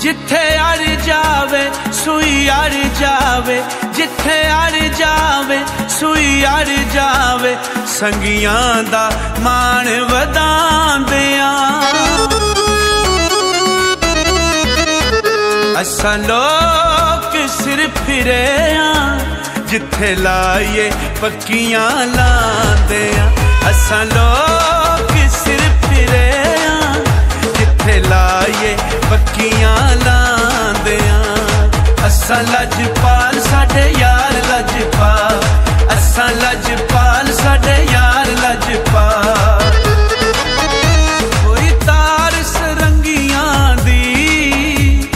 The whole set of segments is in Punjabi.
ਜਿੱਥੇ ਅੜ ਜਾਵੇ, ਸੂਈ ਅੜ ਜਾਵੇ, ਜਿੱਥੇ ਅੜ ਜਾਵੇ, ਸੂਈ ਅੜ ਜਾਵੇ, ਸੰਗੀਆਂ ਦਾ ਮਾਣ ਵਧਾਉਂਦਿਆਂ। ਅਸਾਂ ਲੋਕ ਸਿਰ ਫਿਰੇ ਆ ਜਿੱਥੇ ਲਾਈਏ ਪੱਕੀਆਂ ਲਾਂਦੇ ਆ ਅਸਾਂ ਅਸਾਂ ਲਜਪਾਲ, ਸਾਡੇ ਯਾਰ ਲਜਪਾਲ। ਅਸਾਂ ਲਜਪਾਲ, ਸਾਡੇ ਯਾਰ ਲਜਪਾਲ। ਕੋਈ ਤਾਰ ਸਰੰਗੀਆਂ ਦੀ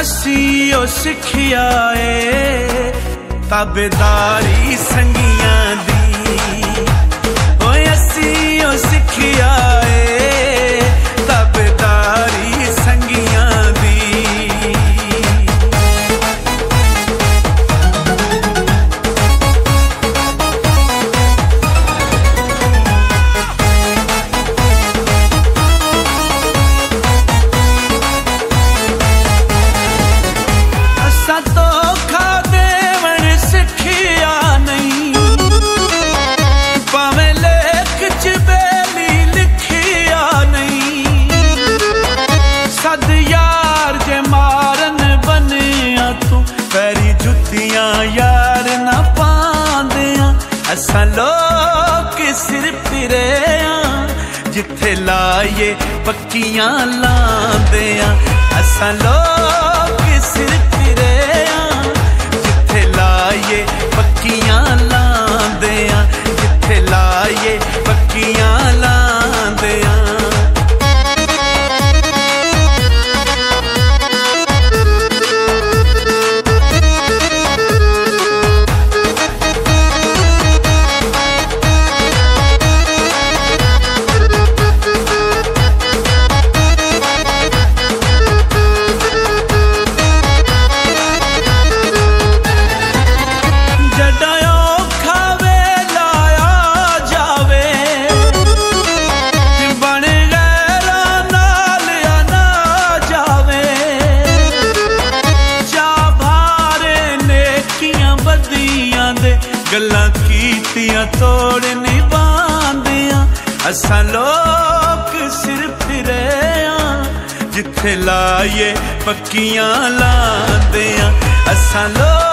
ਅਸੀਂ ਉਹ ਸਿੱਖਿਆ ਏ ਤਾਬੇਦਾਰੀ ਸੰਗੀਆਂ ਲੋਕ ਸਿਰ ਫਿਰੇ ਆ ਜਿੱਥੇ ਲਾਈਏ ਪੱਕੀਆਂ ਲਾਉਂਦੇ ਆ ਅਸਾਂ ਲੋਕ ਸਿਰ ਫਿਰੇ ਆ ਜਿੱਥੇ ਲਾਈਏ ਪੱਕੀਆਂ ਅਸਾਂ ਲੋਕ ਸਿਰ ਫਿਰੇ ਆ ਜਿੱਥੇ ਲਾਏ ਪੱਕੀਆਂ ਲਾਉਂਦਿਆਂ ਅਸਾਂ ਲੋਕ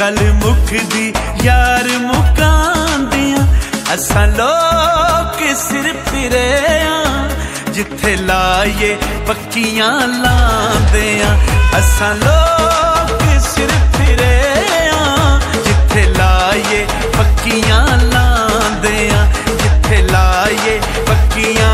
ਗੱਲ ਮੁੱਕਦੀ ਯਾਰ ਮੁਕਾਂਦੀਆਂ ਅਸਾਂ ਲੋਕ ਸਿਰ ਫਿਰੇ ਆ ਜਿੱਥੇ ਲਾਈਏ ਪੱਕੀਆਂ ਲਾਉਂਦੇ ਆ ਅਸਾਂ ਲੋਕ ਸਿਰ ਫਿਰੇ ਆ ਜਿੱਥੇ ਲਾਈਏ ਪੱਕੀਆਂ ਲਾਉਂਦੇ ਆ ਜਿੱਥੇ ਲਾਏ ਪੱਕੀਆਂ